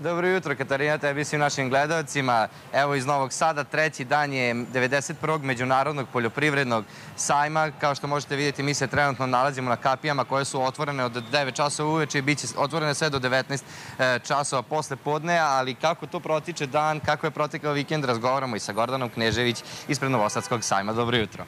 Dobro jutro, Katarina, tebi svim našim gledalcima. Evo iz Novog Sada, treći dan je 91. Međunarodnog poljoprivrednog sajma. Kao što možete vidjeti, mi se trenutno nalazimo na kapijama koje su otvorene od 9 časova uveče i bit će otvorene sve do 19 e, časova posle podne, ali kako to protiče dan, kako je protekao vikend, razgovaramo i sa Gordanom Knežević ispred Novosadskog sajma. Dobro jutro.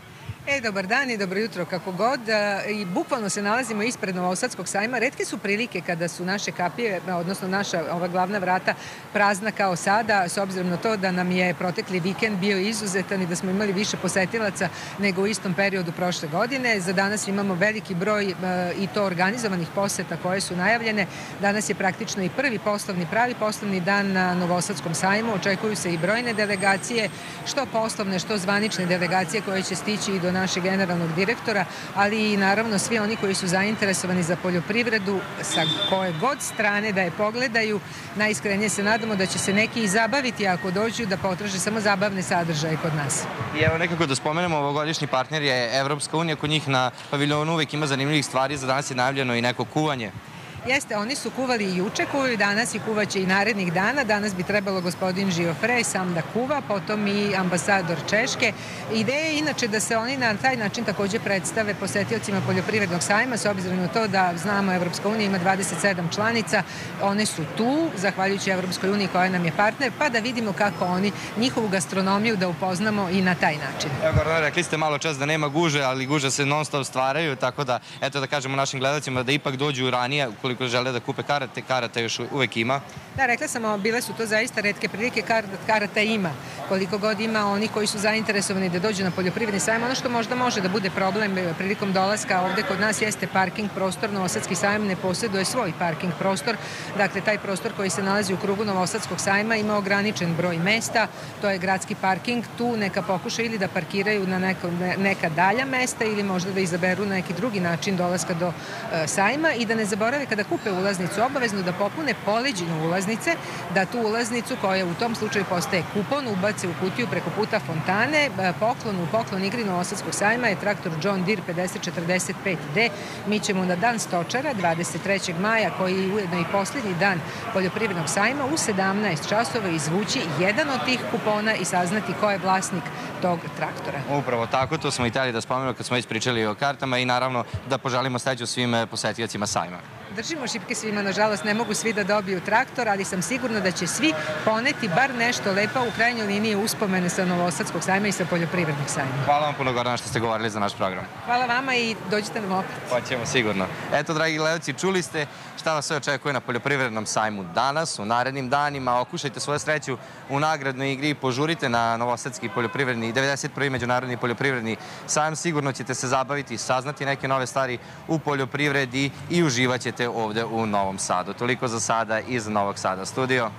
E, dobar dan i dobro jutro kako god. E, I bukvalno se nalazimo ispred Novosadskog sajma. Redke su prilike kada su naše kapije, odnosno naša ova glavna vrata prazna kao sada, s obzirom na to da nam je protekli vikend bio izuzetan i da smo imali više posetilaca nego u istom periodu prošle godine. Za danas imamo veliki broj e, i to organizovanih poseta koje su najavljene. Danas je praktično i prvi poslovni, pravi poslovni dan na Novosadskom sajmu. Očekuju se i brojne delegacije, što poslovne, što zvanične delegacije koje će stići i do našeg generalnog direktora, ali i naravno svi oni koji su zainteresovani za poljoprivredu sa koje god strane da je pogledaju. Najiskrenije se nadamo da će se neki i zabaviti ako dođu da potraže samo zabavne sadržaje kod nas. I evo nekako da spomenemo, ovogodišnji partner je Evropska unija, kod njih na paviljonu uvek ima zanimljivih stvari, za danas je najavljeno i neko kuvanje. Jeste, oni su kuvali i juče, kuvaju danas i kuvaće i narednih dana. Danas bi trebalo gospodin Žiofrej sam da kuva, potom i ambasador Češke. Ideja je inače da se oni na taj način takođe predstave posetiocima poljoprivrednog sajma, s obzirom na to da znamo Evropska unija ima 27 članica, one su tu, zahvaljujući Evropskoj uniji koja nam je partner, pa da vidimo kako oni njihovu gastronomiju da upoznamo i na taj način. Evo, Gordana, rekli ste malo čas da nema guže, ali guže se non stop stvaraju, tako da, eto da kažemo našim gledalcima da ipak dođu ranije, ukoliko žele da kupe karate, karata još uvek ima. Da, rekla sam, bile su to zaista redke prilike, karata ima. Koliko god ima oni koji su zainteresovani da dođu na poljoprivredni sajam, ono što možda može da bude problem e, prilikom dolaska ovde kod nas jeste parking prostor. Novosadski sajam ne posjeduje svoj parking prostor. Dakle, taj prostor koji se nalazi u krugu Novosadskog sajma ima ograničen broj mesta. To je gradski parking. Tu neka pokuša ili da parkiraju na neko, neka dalja mesta ili možda da izaberu neki drugi način dolaska do e, sajma i da ne zaborave kupe ulaznicu obavezno da popune poleđinu ulaznice, da tu ulaznicu koja u tom slučaju postaje kupon ubace u kutiju preko puta fontane. E, poklon u poklon igri Novosadskog sajma je traktor John Deere 5045D. Mi ćemo na dan stočara 23. maja, koji je ujedno i poslednji dan poljoprivrednog sajma, u 17 časova izvući jedan od tih kupona i saznati ko je vlasnik tog traktora. Upravo tako, to smo i tali da spomenemo kad smo već pričali o kartama i naravno da poželimo sreću svim e, posetiocima sajma držimo šipke svima, nažalost ne mogu svi da dobiju traktor, ali sam sigurna da će svi poneti bar nešto lepa u krajnjoj liniji uspomene sa Novosadskog sajma i sa poljoprivrednog sajma. Hvala vam puno Gordana što ste govorili za naš program. Hvala vama i dođite nam opet. Pa ćemo sigurno. Eto, dragi gledalci, čuli ste šta vas sve očekuje na poljoprivrednom sajmu danas, u narednim danima. Okušajte svoju sreću u nagradnoj igri i požurite na Novosadski poljoprivredni 91. međunarodni poljoprivredni sajam. Sigurno ćete se zabaviti i saznati neke nove stvari u poljoprivredi i uživaćete ovde u Novom Sadu. Toliko za sada iz Novog Sada studio.